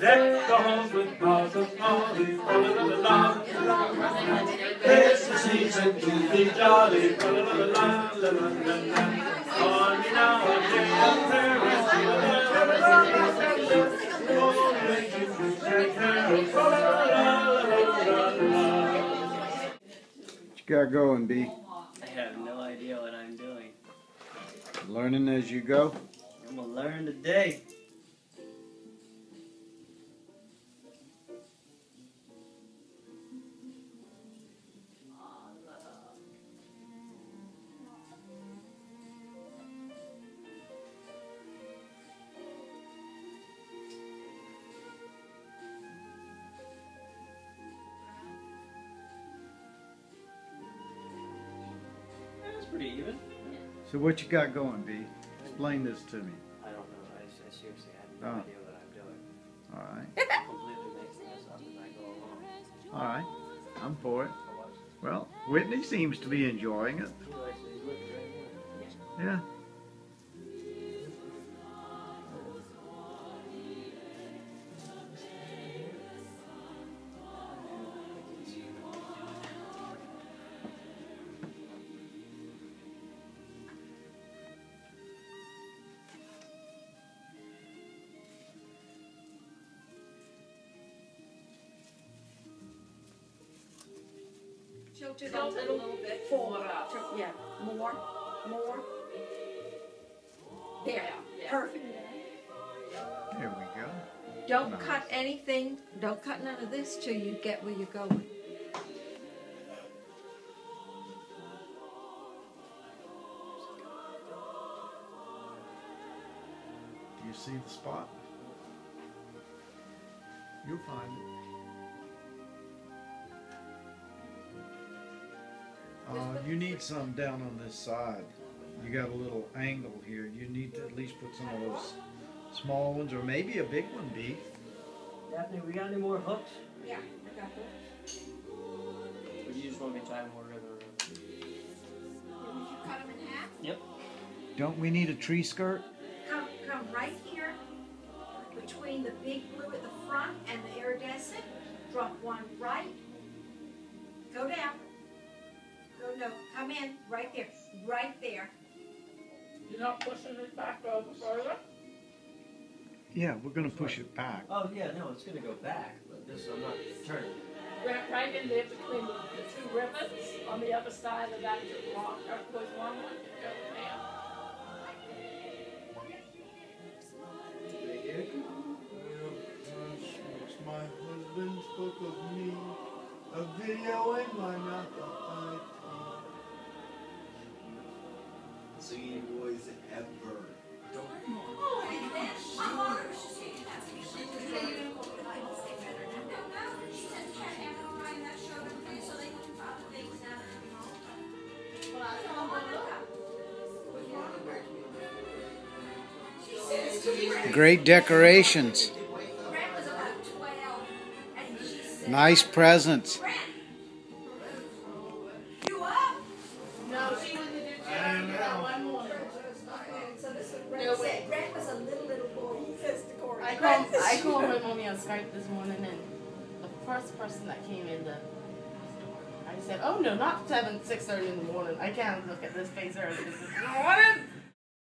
Let the halls with of holly, la la la la la. It's the season to be jolly, la la la la la la la. On now, day of Paris, la la la la la la. La la la la la la you got going, B? I have no idea what I'm doing. Learning as you go? I'm gonna learn today. Pretty even. So what you got going, B? Explain this to me. I don't know. I, I seriously have no Oh. idea what I'm doing. All right. I'm completely making this up as I go along. All right. I'm for it. Well, Whitney seems to be enjoying it. He likes it. He looks right Yeah. Tilt it up a little bit forward. Uh, Tilt- Yeah, more, more. There, perfect. There we go. Don't Nice. cut anything, don't cut none of this till you get where you're going. Do you see the spot? You'll find it. You need some down on this side. You got a little angle here. You need to at least put some of those small ones, or maybe a big one, B. Daphne, we got any more hooks? Yeah, I got that. Or do you just want me to tie more ribbon around? Did you cut them in half? Yep. Don't we need a tree skirt? Come, come right here, between the big blue at the front and the iridescent. Drop one right. Go down. Go, no, come in, right there, right there. You're not pushing it back over further? Yeah, we're gonna push it back. Oh yeah, no, it's gonna go back, but this I'm not turning. Right, right in there between the, the two rivets on the other side of that long, turquoise one, one, go down. Right here. My husband spoke of me, a video in my mouth. Singing voice ever. Great decorations. Nice presents. Called, I called my mommy on Skype this morning, and the first person that came in, the, I said, "Oh no, not seven, six thirty in the morning. I can't look at this face early this morning."